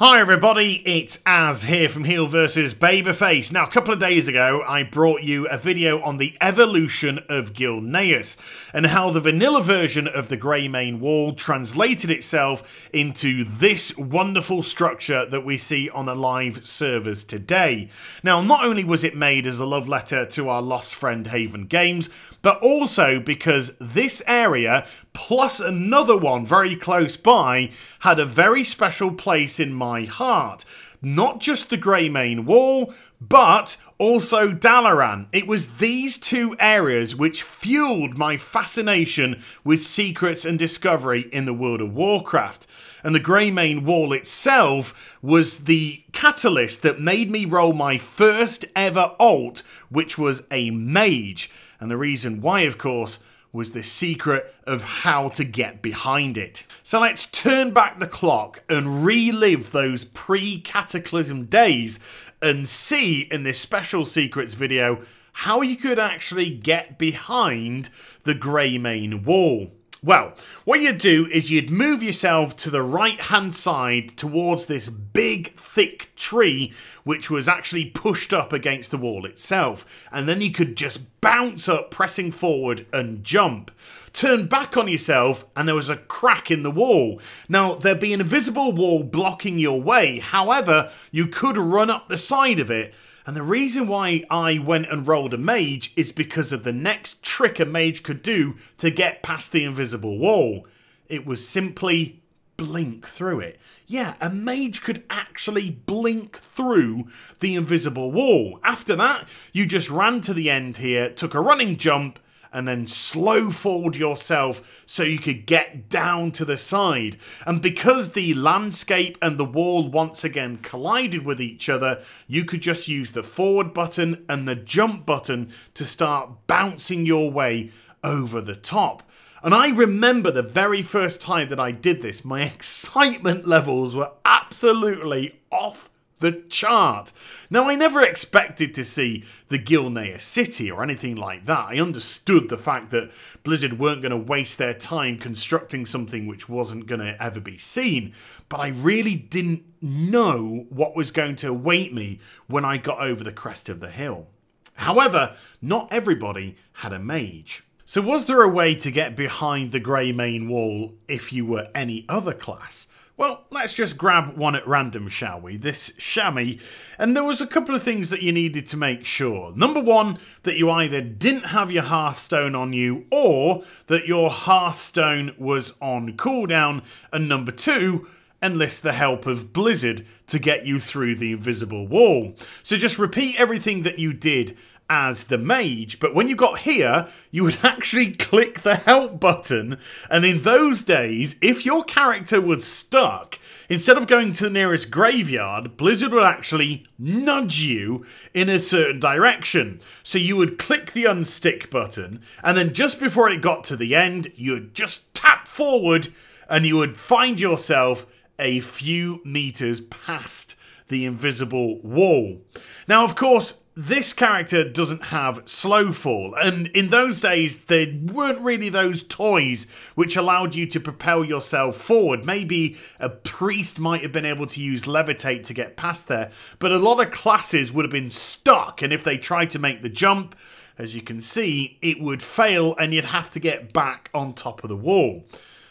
Hi everybody, it's Az here from Heel vs Babyface. Now, a couple of days ago, I brought you a video on the evolution of Gilneas and how the vanilla version of the Greymane Wall translated itself into this wonderful structure that we see on the live servers today. Now, not only was it made as a love letter to our lost friend Haven Games, but also because this area, plus another one very close by, had a very special place in my heart. Not just the Greymane Wall, but also Dalaran. It was these two areas which fueled my fascination with secrets and discovery in the World of Warcraft. And the Greymane Wall itself was the catalyst that made me roll my first ever alt, which was a mage. And the reason why, of course, was the secret of how to get behind it. So let's turn back the clock and relive those pre-cataclysm days and see in this special secrets video how you could actually get behind the Greymane Wall. Well, what you'd do is you'd move yourself to the right hand side towards this big thick tree which was actually pushed up against the wall itself and then you could just bounce up pressing forward and jump. Turn back on yourself and there was a crack in the wall. Now there'd be an invisible wall blocking your way however you could run up the side of it and the reason why I went and rolled a mage is because of the next trick a mage could do to get past the invisible wall. It was simply blink through it. Yeah, a mage could actually blink through the invisible wall. After that, you just ran to the end here, took a running jump, and then slow fall yourself so you could get down to the side. And because the landscape and the wall once again collided with each other, you could just use the forward button and the jump button to start bouncing your way over the top. And I remember the very first time that I did this, my excitement levels were absolutely off the chart. Now, I never expected to see the Gilneas City or anything like that. I understood the fact that Blizzard weren't going to waste their time constructing something which wasn't going to ever be seen, but I really didn't know what was going to await me when I got over the crest of the hill. However, not everybody had a mage. So was there a way to get behind the Greymane Wall if you were any other class? Well, let's just grab one at random, shall we? This shaman. And there was a couple of things that you needed to make sure. Number one, that you either didn't have your Hearthstone on you or that your Hearthstone was on cooldown. And number two, enlist the help of Blizzard to get you through the invisible wall. So just repeat everything that you did as the mage, but when you got here, you would actually click the help button. And in those days, if your character was stuck, instead of going to the nearest graveyard, Blizzard would actually nudge you in a certain direction. So you would click the unstick button, and then just before it got to the end, you'd just tap forward and you would find yourself a few meters past the invisible wall. Now, of course, this character doesn't have slow fall, and in those days there weren't really those toys which allowed you to propel yourself forward. Maybe a priest might have been able to use levitate to get past there, but a lot of classes would have been stuck, and if they tried to make the jump, as you can see, it would fail and you'd have to get back on top of the wall.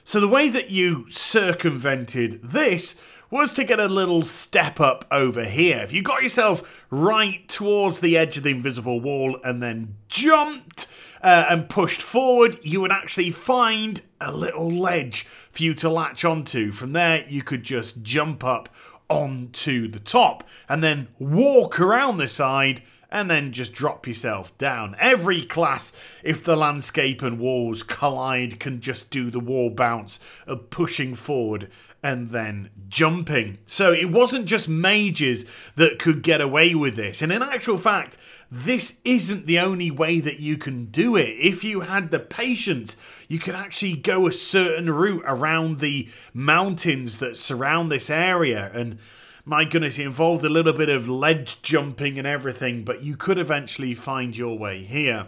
So the way that you circumvented this was to get a little step up over here. If you got yourself right towards the edge of the invisible wall and then jumped uh, and pushed forward, you would actually find a little ledge for you to latch onto. From there, you could just jump up onto the top and then walk around the side and then just drop yourself down. Every class, if the landscape and walls collide, can just do the wall bounce of pushing forward and then jumping. So it wasn't just mages that could get away with this. And in actual fact, this isn't the only way that you can do it. If you had the patience, you could actually go a certain route around the mountains that surround this area and my goodness, it involved a little bit of ledge jumping and everything, but you could eventually find your way here.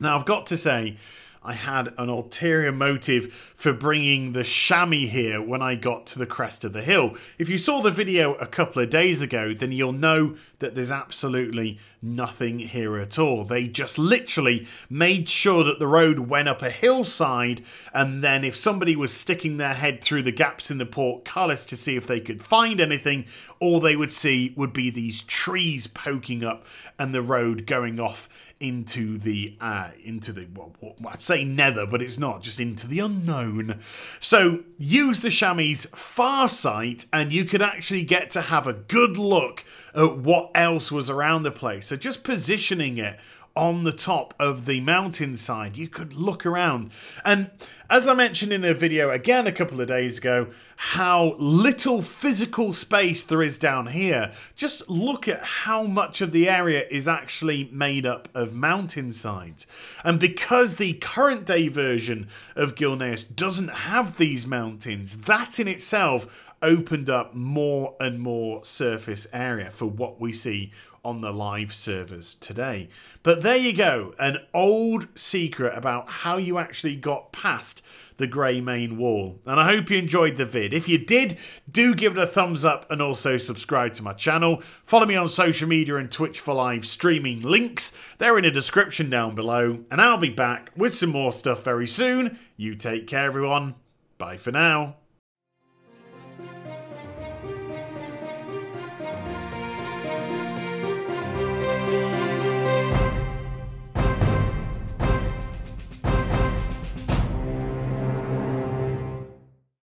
Now, I've got to say, I had an ulterior motive for bringing the shaman here when I got to the crest of the hill. If you saw the video a couple of days ago, then you'll know that there's absolutely nothing here at all. They just literally made sure that the road went up a hillside, and then if somebody was sticking their head through the gaps in the portcullis to see if they could find anything, all they would see would be these trees poking up and the road going off into the uh, into the well, I'd say nether, but it's not just into the unknown. So use the shaman far sight, and you could actually get to have a good look at what else was around the place. So just positioning it on the top of the mountainside. You could look around. And as I mentioned in a video again a couple of days ago, how little physical space there is down here. Just look at how much of the area is actually made up of mountainsides. And because the current day version of Gilneas doesn't have these mountains, that in itself opened up more and more surface area for what we see on the live servers today. But there you go, an old secret about how you actually got past the Greymane wall. And I hope you enjoyed the vid. If you did, do give it a thumbs up and also subscribe to my channel. Follow me on social media and Twitch for live streaming links. They're in the description down below. And I'll be back with some more stuff very soon. You take care, everyone. Bye for now.